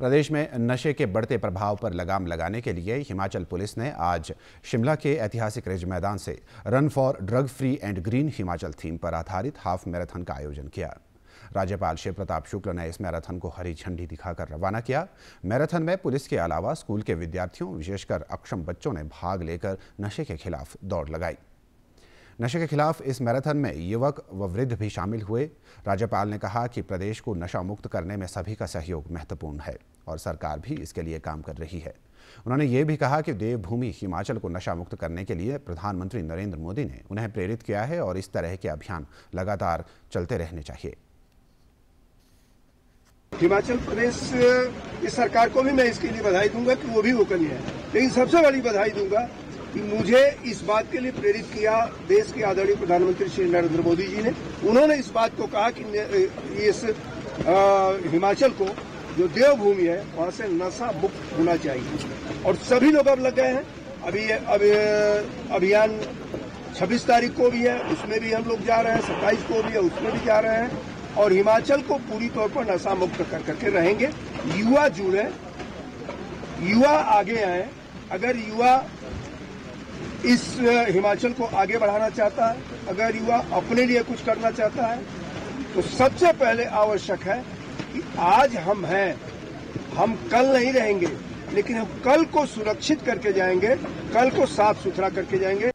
प्रदेश में नशे के बढ़ते प्रभाव पर लगाम लगाने के लिए हिमाचल पुलिस ने आज शिमला के ऐतिहासिक रिज मैदान से run for drug free and green Himachal theme पर आधारित हाफ़ मैराथन का आयोजन किया। राज्यपाल शिव प्रताप शुक्ल ने इस मैराथन को हरी झंडी दिखाकर रवाना किया। मैराथन में पुलिस के अलावा स्कूल के विद्यार्थियों, विशेषकर अक्षम बच्चों ने भाग लेकर नशे के खिलाफ दौड़ लगाई। नशे के खिलाफ इस मैराथन में युवक व वृद्ध भी शामिल हुए। राज्यपाल ने कहा कि प्रदेश को नशा मुक्त करने में सभी का सहयोग महत्वपूर्ण है और सरकार भी इसके लिए काम कर रही है। उन्होंने ये भी कहा कि देवभूमि हिमाचल को नशा मुक्त करने के लिए प्रधानमंत्री नरेंद्र मोदी ने उन्हें प्रेरित किया है और इस तरह के अभियान लगातार चलते रहने चाहिए। हिमाचल प्रदेश की सरकार को भी मैं इसके लिए बधाई दूँगा कि वो भी ओकनी है। लेकिन सबसे बड़ी बधाई दूँगा कि मुझे इस बात के लिए प्रेरित किया देश के आदरणीय प्रधानमंत्री श्री नरेंद्र मोदी जी ने। उन्होंने इस बात को कहा कि इस हिमाचल को जो देवभूमि है, वहाँ से नशा मुक्त होना चाहिए। और सभी लोग अब लग गए हैं। अभी अभी अभियान 26 तारीख को भी है, उसमें भी हम लोग जा रहे हैं, सत्ताईस को भी है, उसमें भी जा रहे हैं। और हिमाचल को पूरी तौर पर नशा मुक्त कर, करके रहेंगे। युवा जुड़े, युवा आगे आए। अगर युवा इस हिमाचल को आगे बढ़ाना चाहता है, अगर युवा अपने लिए कुछ करना चाहता है तो सबसे पहले आवश्यक है कि आज हम हैं, हम कल नहीं रहेंगे, लेकिन हम कल को सुरक्षित करके जाएँगे, कल को साफ़ सुथरा करके जाएँगे।